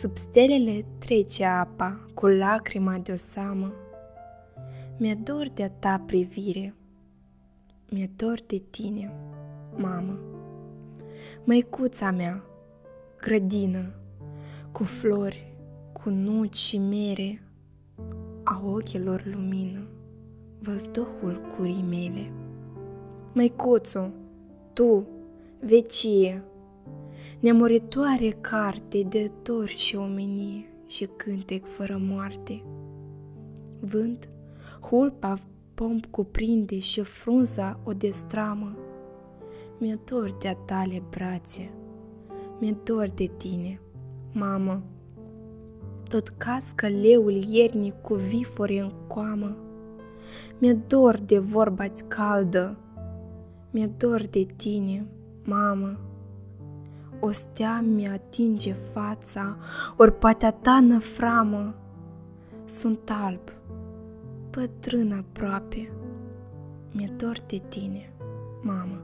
Sub stelele trece apa cu lacrima de o samă. Mi-e dor de-a ta privire, mi-e dor de tine, mamă. Măicuța mea, grădină, cu flori, cu nuci și mere, a ochilor lumină, văzduhul curii mele. Măicuțu, tu, vecie, nemuritoare carte de dor și omenie și cântec fără moarte. Vânt, hulpa pomp cuprinde și frunza o destramă. Mi-e dor de-a tale brațe, mi-e dor de tine, mamă. Tot cască leul iernic cu vifore în coamă. Mi-e dor de vorba-ți caldă, mi-e dor de tine, mamă. O stea mi-atinge fața, ori poate ta năframă. Sunt alb, bătrân aproape, mi-e dor de tine, mamă.